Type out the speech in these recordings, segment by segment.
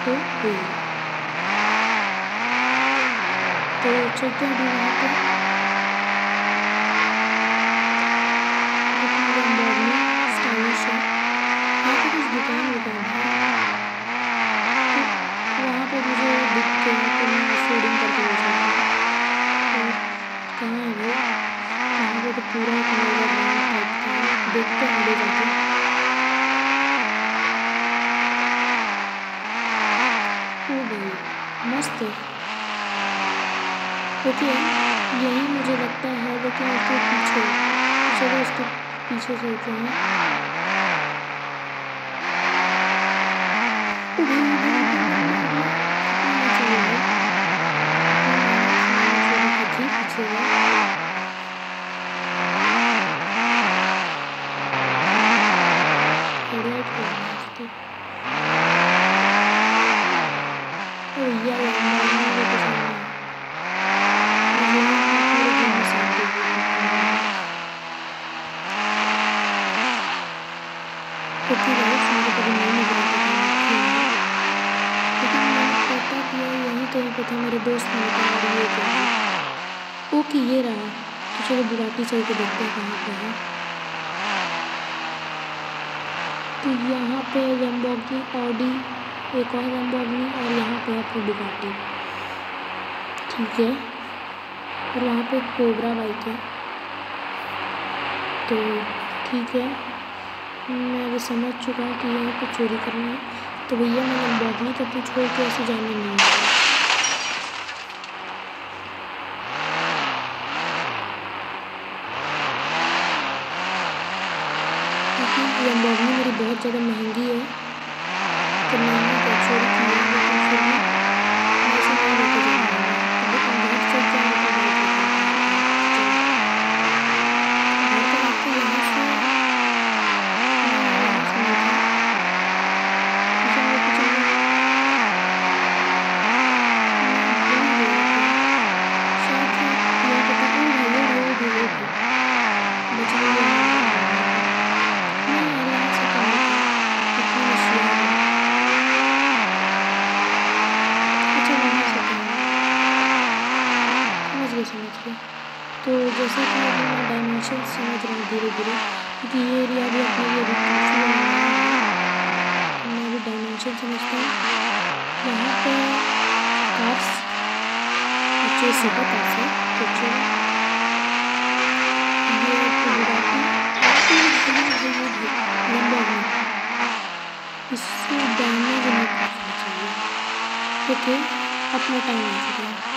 तो हाँ तो तो चलते हैं अभी वहाँ पे स्टाइलिश है यहाँ पे कुछ दुकान वुकान है तो वहाँ पे मुझे दिख गया तो मैं अफोर्डिंग करके ले जाता हूँ और कहाँ है वो यहाँ पे तो पूरा एक मेरा टाइप का है देखते हैं आगे जाके ओ भाई क्योंकि ओके यही मुझे लगता है लेकिन उसके पीछे चलो उसके पीछे चलते हैं ओ भाई, ओ भाई, ओ भाई, ओ भाई, कितना नीचे है भाई? कितना नीचे है? ठीक पीछे है। हेडलाइट पे है उसके। ओ भैया, लंबा है, लेके चलना है। मुझे अपने पूरे दिन में साथ देगी ओके गाइस मुझे कभी नहीं नज़र आता था मैं क्यों है। लेकिन मैंने पता किया यहीं कहीं पे था मेरे दोस्त ने बताया और ये क्या ओके ये रहा तो चलो बुराटी चल के देखते हैं कहाँ पर है। तो यहाँ पे लम्बोर्गिनी ऑडी एक और लम्बोर्गिनी और यहाँ पे है अपनी ठीक है? और वहाँ पे कोबरा बाइक है। तो ठीक है, मैं अभी समझ चुका हूँ कि यहाँ पे चोरी करना है। तो भैया, मैं लम्बोर्गिनी को तो छोड़ के ऐसे जाने नहीं लम्बोर्गिनी मेरी बहुत ज़्यादा महँगी है। तो मैंने तो चोरी की है लेकिन फिर भी मैं इसे नहीं लेके जाने वाला तो लेकिन घर से क्या है तो बाइक लेके आता हूँ। चलो। घर पर आपको यहाँ से नहीं, यहाँ से नहीं था। किचन में किचन में मैं भूल गया था। शायद से यही पता ओ भाई ओ भाई ओ भाई ओ भाई बचाइए मैं नहीं यहाँ से तो नहीं था इतनी होशियार है अच्छा वहाँ से तो है समझ गए समझ गए तो जैसे कि अभी डायमेंशन समझ रहा हूँ धीरे धीरे, क्योंकि ये एरिया भी अपने लिए काफ़ी मैं अभी डायमेंशन समझता हूँ। यहाँ पे कार्स अच्छे सुपर कार्स है। लंबा इससे डैमेज नहीं पहुँचना चाहिए। ओके अपना टाइम आ चुका है।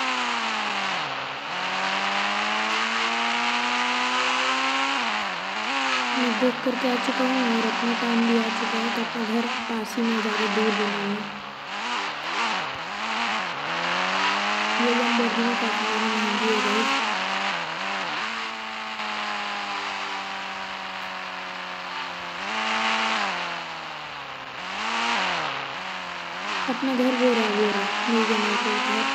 मैं देख करके आ चुका हूँ और अपना टाइम भी आ चुका है तो अपना घर पास ही में ज़्यादा दूर भी नहीं है। ये लंबोर्गिनी काफ़ी ज़्यादा महँगी है गाइस अपना घर वो रहा वो रहा म्यूज़ियम में कोई घर।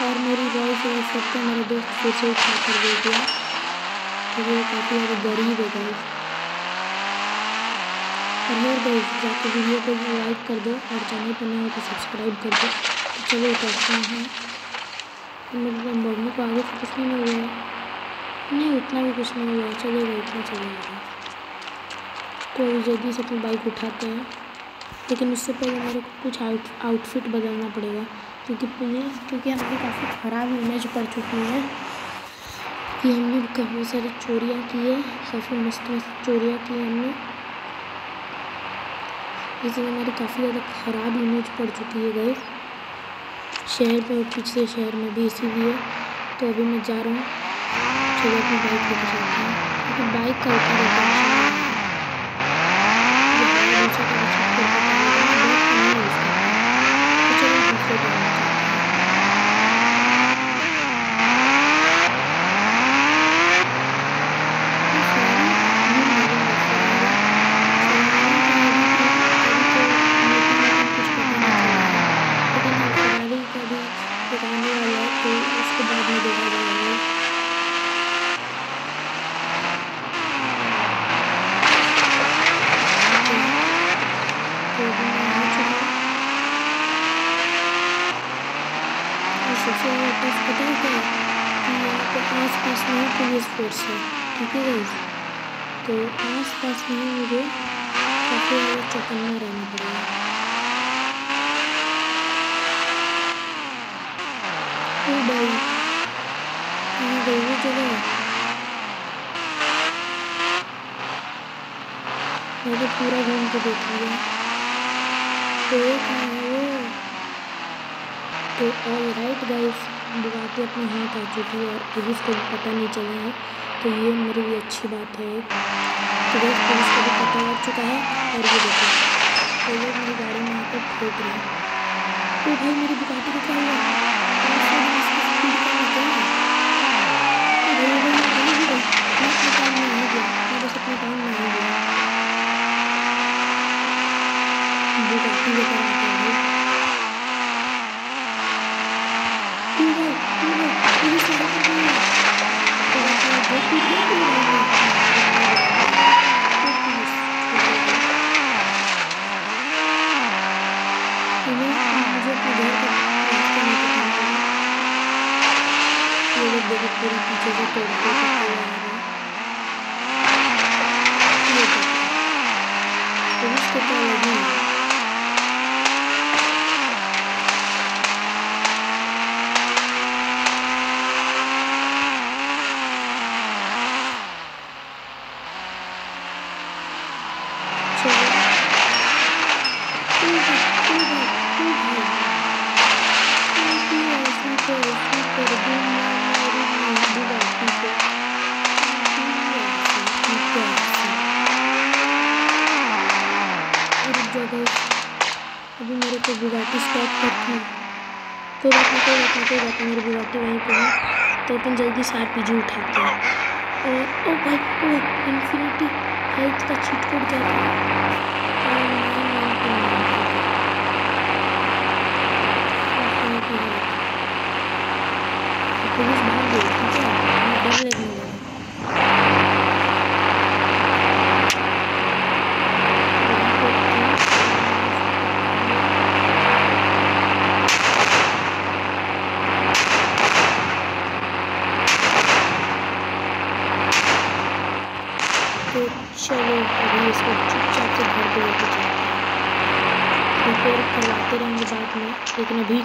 और मेरी वॉइस वॉइस सबका मेरे दोस्त से उठा कर दे दिया। तो वो काफ़ी ज़्यादा गरीब है गाइस और यार गाइस जाके वीडियो को लाइक कर दो और चैनल पर नया तो सब्सक्राइब कर दो. तो चलो करते हैं. मेरे लंबोर्गिनी को आगे से कुछ नहीं हुआ है. नहीं, उतना भी कुछ नहीं हुआ चलेगा इतना चलेगा तो जल्दी से अपनी बाइक उठाते हैं. लेकिन उससे पहले मेरे को कुछ आउट आउटफिट बदलना पड़ेगा. क्योंकि क्योंकि हमारी काफ़ी ख़राब इमेज पड़ चुकी है. कि हमने काफ़ी सारी चोरियाँ की है, काफ़ी मस्त मस्त चोरियाँ की हमने। इसलिए हमारी काफ़ी ज़्यादा ख़राब इमेज पड़ चुकी है गए शहर में और पिछले शहर में भी इसीलिए तो अभी मैं जा रहा हूँ। चलो अपनी बाइक लेके जाती हूँ। क्योंकि बाइक का उतना ज़्यादा टेंशन नहीं है जो हमारे नीचे का भी check करके पहले तो मैं बहुत कम ही यूज़ करता हूँ तो चलो दूसरे टाइम में जाते हैं ये सारी न्यू मॉडल है फरारी फरारी का अभी तो अभी तो मीटिंग मीटिंग कुछ पता नहीं चला है लेकिन हाँ बड़ा पता है क्या कि यहाँ पे आस पास में पुलिस फोर्स है, ठीक है गाइस तो आस पास में मुझे काफ़ी ज़्यादा चौकन्ना रहना पड़ेगा ओ भाई जगह? मैंने पूरा घूम के देख लिया। तो कहाँ है वो? तो ऑल राइट गाइस बुगाटी अपने हाथ आ चुकी है और पुलिस को भी पता नहीं चला है। तो ये मेरे लिए अच्छी बात है। तो गाइस पुलिस को भी पता लग चुका है और ये देखो तो लोग मेरी गाड़ी में आकर ठोक रहे हैं। तो भाई, मेरी बुगाटी को क्या हुआ? इसकी स्पीड कम हो गई है भाई भाई भाई भाई मैं अपने टाइम में आ गया मैं बस अपने टाइम में आ गया बुगाटी लेकर आता है भाई तू भाई तू भाई पुलिस वाले को बोल तो अपना जो भी है स्टॉप है बात नहीं कोई बात नहीं कोई बात नहीं मेरी बुगाटी वहीं पे है तो अपन जल्दी से आर पी जी उठाते हैं और ओ भाई ओ इन्फिनिटी हेल्थ का चीट कोड क्या था पुलिस भाग गई ठीक है डर लगा तो अभी इसको चुपचाप से घर पे लेके चलते हैं। रिपेयर करवाते रहेंगे बाद में लेकिन अभी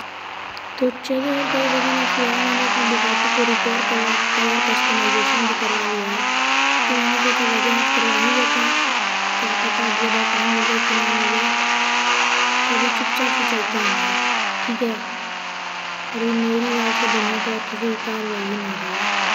तो चलो तो लेकिन फ़िलहाल मैंने अपनी बुगाटी को रिपेयर करवा कलर कस्टमाइजेशन भी करवा लिया है। तो मैंने सोचा हाथ करवा ही लेते हैं। क्या पता अगली बार टाइम मिले कि नहीं मिले। अभी चुपचाप से चलते हैं। ठीक है? अरे, मेरी गाड़ी से बढ़ने के किसी कार वही नहीं रहा